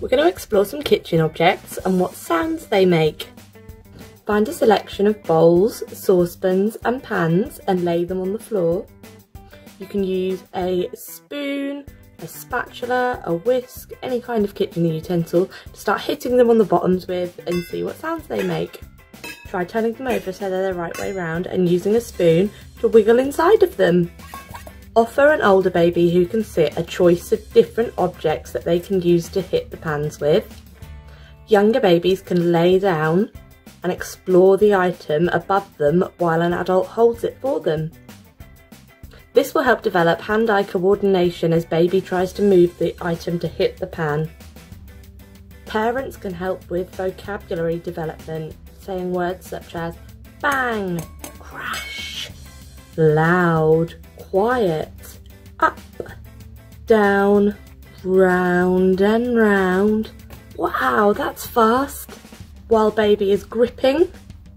We're going to explore some kitchen objects and what sounds they make. Find a selection of bowls, saucepans and pans and lay them on the floor. You can use a spoon, a spatula, a whisk, any kind of kitchen utensil to start hitting them on the bottoms with and see what sounds they make. Try turning them over so they're the right way round and using a spoon to wiggle inside of them. Offer an older baby who can sit a choice of different objects that they can use to hit the pans with. Younger babies can lay down and explore the item above them while an adult holds it for them. This will help develop hand-eye coordination as baby tries to move the item to hit the pan. Parents can help with vocabulary development, saying words such as bang, crash, loud, quiet, up, down, round and round. Wow, that's fast. While baby is gripping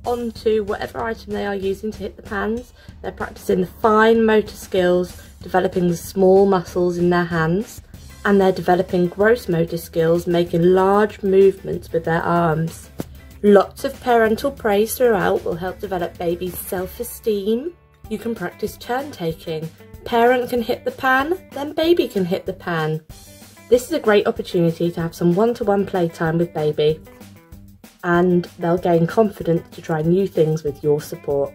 onto whatever item they are using to hit the pans, they're practicing the fine motor skills, developing the small muscles in their hands, and they're developing gross motor skills, making large movements with their arms. Lots of parental praise throughout will help develop baby's self-esteem. You can practice turn taking. Parent can hit the pan, then baby can hit the pan. This is a great opportunity to have some one-to-one -one playtime with baby and they'll gain confidence to try new things with your support.